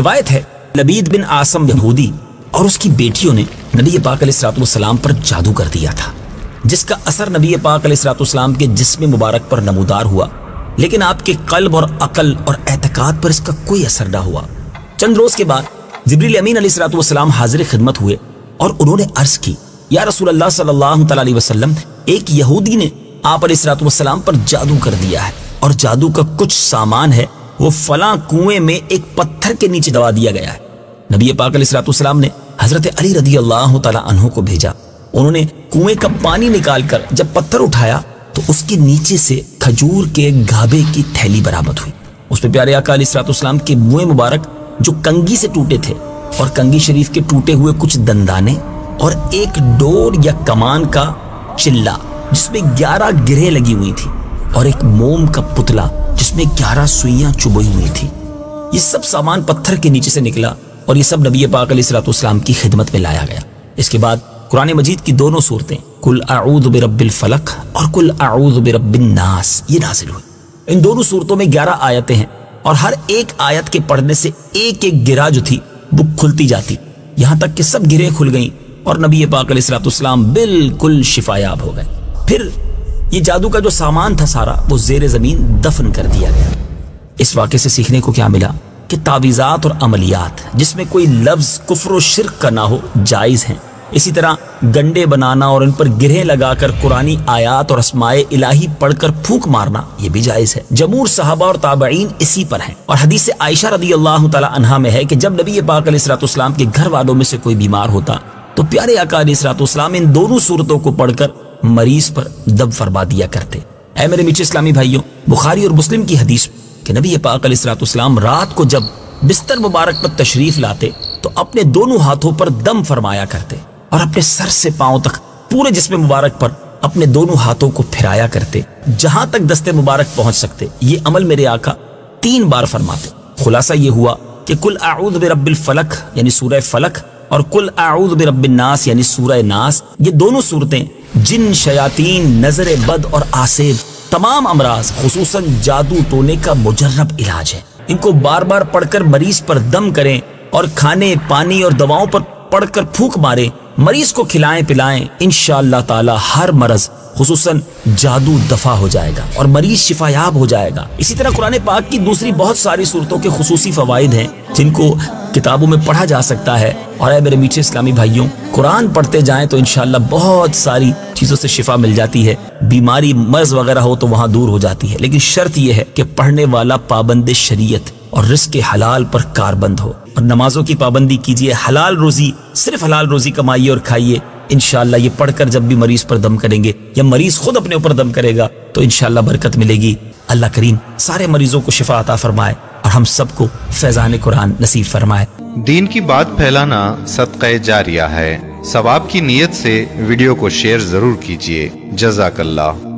روایت ہے، لبید بن آسم یہودی اور اس کی بیٹیوں نے نبی پاک علیہ السلاۃ والسلام پر جادو کر دیا تھا، جس کا اثر نبی پاک علیہ السلاۃ والسلام کے جسم مبارک پر نمودار ہوا، لیکن آپ کے قلب اور عقل اور اعتقاد پر اس کا کوئی اثر نہ ہوا۔ چند روز کے بعد جبریل امین علیہ السلاۃ والسلام حاضر خدمت ہوئے اور انہوں نے عرض کی، یا رسول اللہ صلی اللہ تعالی علیہ وسلم، ایک یہودی نے آپ علیہ السلاۃ والسلام پر جادو کر دیا ہے اور جادو کا کچھ سامان ہے وہ فلاں کنویں میں ایک پتھر کے نیچے دبا دیا گیا ہے۔ نبی پاک علیہ السلاۃ والسلام نے حضرت علی رضی اللہ تعالی عنہ کو بھیجا۔ انہوں نے کنویں کا پانی نکال کر جب پتھر اٹھایا تو اس کے نیچے سے کھجور کے گھابے کی تھیلی برآمد ہوئی۔ اس پہ پیارے آقا علیہ السلاۃ والسلام کے منہ مبارک جو کنگی سے ٹوٹے تھے اور کنگی شریف کے ٹوٹے ہوئے کچھ دندانے اور ایک ڈور یا کمان کا چلا جس میں گیارہ گرہ لگی ہوئی تھی اور ایک موم کا پتلا جس میں گیارہ سوئیاں چبئی ہوئی تھی یہ سب سامان پتھر کے نیچے سے نکلا اور یہ سب نبی پاک علیہ السلاۃ والسلام کی خدمت میں لایا گیا۔ اس کے بعد قرآن مجید کی دونوں صورتیں کل اعوذ برب الفلق اور کل اعوذ برب الناس یہ نازل ہوئی۔ ان دونوں صورتوں میں گیارہ آیتیں ہیں اور ہر ایک آیت کے پڑھنے سے ایک ایک گرا جو تھی وہ کھلتی جاتی۔ یہاں تک کہ سب گرے کھل گئیں اور نبی پاک علیہ السلاۃ والسلام بالکل شفایاب ہو گئے۔ پھر یہ جادو کا جو سامان تھا سارا، وہ زیر زمین دفن کر دیا گیا۔ اس واقعے سے سیکھنے کو کیا ملا؟ کہ تعویزات اور عملیات، جس میں کوئی لفظ کفر و شرک کا نہ ہو، جائز ہیں۔ اسی طرح گنڈے بنانا اور ان پر گرہ لگا کر قرآنی آیات اور اسمائے الہی پڑھ کر پھونک مارنا، یہ بھی جائز ہے۔ جمہور صحابہ اور تابعین اسی پر ہیں۔ اور حدیث عائشہ رضی اللہ تعالی عنہ میں ہے کہ جب نبی پاک علیہ السلاۃ اسلام کے گھر والوں میں سے کوئی بیمار ہوتا، تو پیارے آقا علیہ السلاۃ اسلام ان دونوں صورتوں کو پڑھ کر مریض پر دب فرما دیا کرتے۔ اے میرے میٹھے اسلامی بھائیوں، بخاری اور مسلم کی حدیث کہ نبی پاک علیہ السلاۃ اسلام رات کو جب بستر مبارک پر تشریف لاتے تو اپنے دونوں ہاتھوں پر دم فرمایا کرتے اور اپنے سر سے پاؤں تک پورے جسم مبارک پر اپنے دونوں ہاتھوں کو پھرایا کرتے، جہاں تک دستے مبارک پہنچ سکتے، یہ عمل میرے آقا تین بار فرماتے۔ خلاصہ یہ ہوا کہ کل اعوذ برب الفلق یعنی سورہ فلق، اور کل اعوذ برب الناس یعنی سورہ ناس، یہ دونوں صورتیں جن شیاطین، نظر بد اور آسیب، تمام امراض، خصوصاً جادو ٹونے کا مجرب علاج ہے ان کو بار بار پڑھ کر مریض پر دم کریں اور کھانے، پانی اور دواؤں پر پڑھ کر پھونک مارے مریض کو کھلائیں پلائیں، انشاءاللہ تعالی ہر مرض، خصوصاً جادو دفع ہو جائے گا اور مریض شفایاب ہو جائے گا۔ اسی طرح قرآن پاک کی دوسری بہت ساری صورتوں کے خصوصی فوائد ہیں، جن کو کتابوں میں پڑھا جا سکتا ہے۔ اور اے میرے میٹھے اسلامی بھائیوں، قرآن پڑھتے جائیں تو انشاءاللہ بہت ساری چیزوں سے شفا مل جاتی ہے۔ بیماری، مرض وغیرہ ہو تو وہاں دور ہو جاتی ہے۔ لیکن شرط یہ ہے کہ پڑھنے والا پابند شریعت اور رزق حلال پر کار بند ہو۔ اور نمازوں کی پابندی کیجیے حلال روزی، صرف حلال روزی کمائیے اور کھائیے۔ انشاءاللہ یہ پڑھ کر جب بھی مریض پر دم کریں گے یا مریض خود اپنے اوپر دم کرے گا تو انشاءاللہ برکت ملے گی۔ اللہ کریم سارے مریضوں کو شفا عطا فرمائے۔ اور ہم سب کو فیضان قرآن نصیب فرمائے۔ دین کی بات پھیلانا صدقہ جاریہ ہے۔ ثواب کی نیت سے ویڈیو کو شیئر ضرور کیجیے جزاک اللہ۔